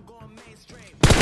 I'm going mainstream.